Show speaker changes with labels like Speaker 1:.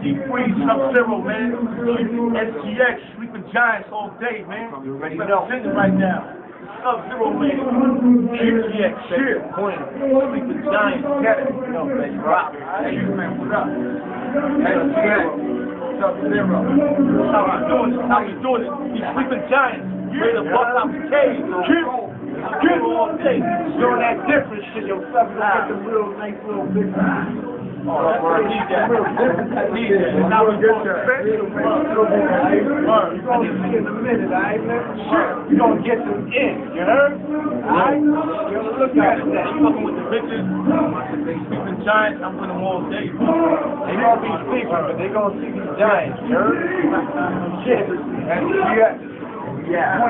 Speaker 1: Deep freeze, Sub-Zero, man. SGX, Sleepn Giantz all day, man.
Speaker 2: You already know.
Speaker 1: Representing right now. Sub-Zero, man. SGX, shit.
Speaker 2: Point.
Speaker 1: Sleepn Giantz, get it.
Speaker 2: You know, rock.
Speaker 1: Hey, man, what up?
Speaker 2: SGX. Sub-Zero.
Speaker 1: How we doing it? How we doing it? These Sleepn Giantz, ready to bust out the cage. Kid, kid all day.
Speaker 2: Doing that different shit, yo, stuff like the real nice little big
Speaker 1: That's what I need that. I need that. Now we going special, man.
Speaker 2: You're gonna see in a minute, alright, man? You're gonna get them in, you heard? Gonna look at
Speaker 1: You
Speaker 2: that.
Speaker 1: fucking with the bitches, sleeping giants, I'm with them all day.
Speaker 2: They gonna be sleeping, but they gonna see these giants, you heard? Shit. And yeah. Yeah.